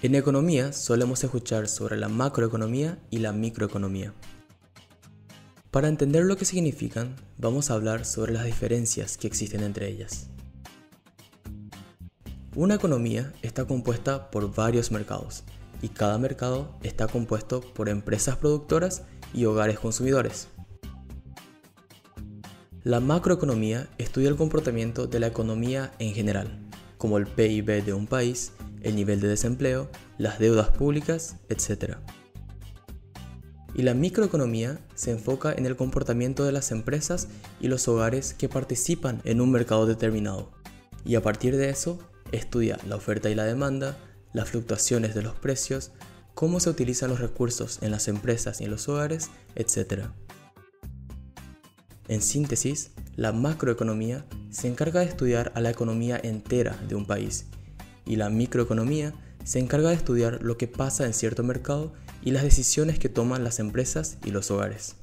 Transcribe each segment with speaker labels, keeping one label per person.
Speaker 1: En economía solemos escuchar sobre la macroeconomía y la microeconomía. Para entender lo que significan, vamos a hablar sobre las diferencias que existen entre ellas. Una economía está compuesta por varios mercados y cada mercado está compuesto por empresas productoras y hogares consumidores. La macroeconomía estudia el comportamiento de la economía en general, como el PIB de un país el nivel de desempleo, las deudas públicas, etc. Y la microeconomía se enfoca en el comportamiento de las empresas y los hogares que participan en un mercado determinado. Y a partir de eso, estudia la oferta y la demanda, las fluctuaciones de los precios, cómo se utilizan los recursos en las empresas y en los hogares, etc. En síntesis, la macroeconomía se encarga de estudiar a la economía entera de un país y la microeconomía se encarga de estudiar lo que pasa en cierto mercado y las decisiones que toman las empresas y los hogares.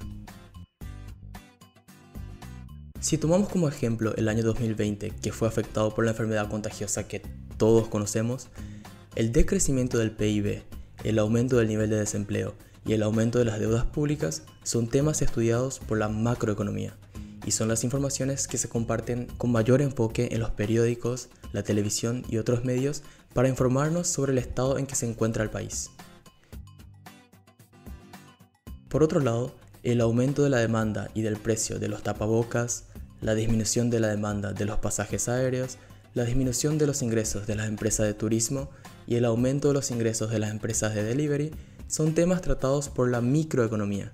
Speaker 1: Si tomamos como ejemplo el año 2020, que fue afectado por la enfermedad contagiosa que todos conocemos, el decrecimiento del PIB, el aumento del nivel de desempleo y el aumento de las deudas públicas son temas estudiados por la macroeconomía y son las informaciones que se comparten con mayor enfoque en los periódicos, la televisión y otros medios para informarnos sobre el estado en que se encuentra el país. Por otro lado, el aumento de la demanda y del precio de los tapabocas, la disminución de la demanda de los pasajes aéreos, la disminución de los ingresos de las empresas de turismo y el aumento de los ingresos de las empresas de delivery son temas tratados por la microeconomía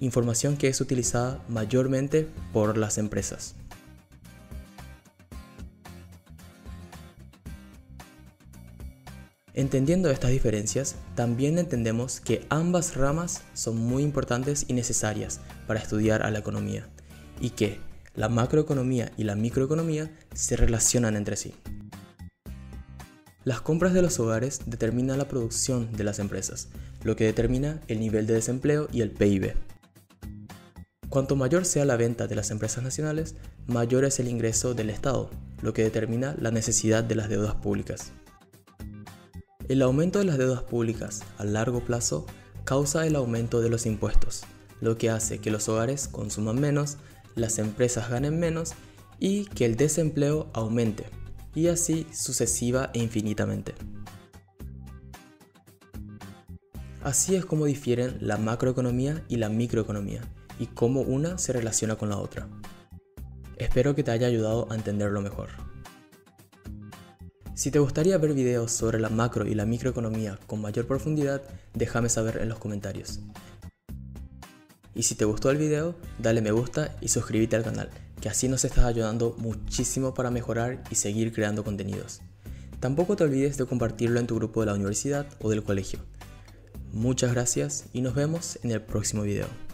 Speaker 1: información que es utilizada mayormente por las empresas. Entendiendo estas diferencias, también entendemos que ambas ramas son muy importantes y necesarias para estudiar a la economía, y que la macroeconomía y la microeconomía se relacionan entre sí. Las compras de los hogares determinan la producción de las empresas, lo que determina el nivel de desempleo y el PIB. Cuanto mayor sea la venta de las empresas nacionales, mayor es el ingreso del Estado, lo que determina la necesidad de las deudas públicas. El aumento de las deudas públicas a largo plazo causa el aumento de los impuestos, lo que hace que los hogares consuman menos, las empresas ganen menos y que el desempleo aumente, y así sucesiva e infinitamente. Así es como difieren la macroeconomía y la microeconomía y cómo una se relaciona con la otra. Espero que te haya ayudado a entenderlo mejor. Si te gustaría ver videos sobre la macro y la microeconomía con mayor profundidad, déjame saber en los comentarios. Y si te gustó el video, dale me gusta y suscríbete al canal, que así nos estás ayudando muchísimo para mejorar y seguir creando contenidos. Tampoco te olvides de compartirlo en tu grupo de la universidad o del colegio. Muchas gracias y nos vemos en el próximo video.